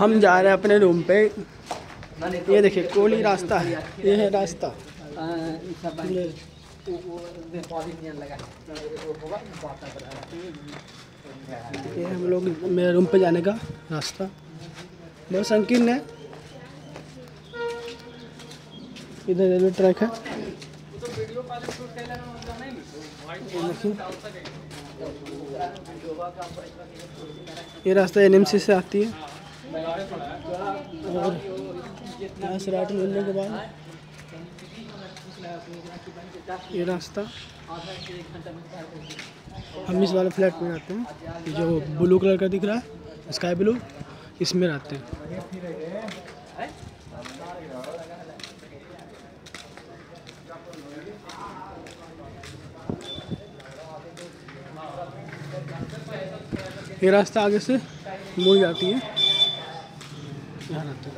हम जा रहे हैं अपने रूम पे। ये देखिए कोली रास्ता है। ये है रास्ता। ये हम लोग मेरे रूम पे जाने का रास्ता। बहुत संकीर्ण है। इधर रेलवे ट्रैक है। ये रास्ता एनएमसी से आती है। और यहाँ से राइट मिलने के बाद ये रास्ता हम इस वाले फ्लैट में रहते हैं, जो ब्लू कलर का दिख रहा है, स्काई ब्लू, इसमें रहते हैं। ये रास्ता आगे से मुड़ जाती है। यहाँ रहते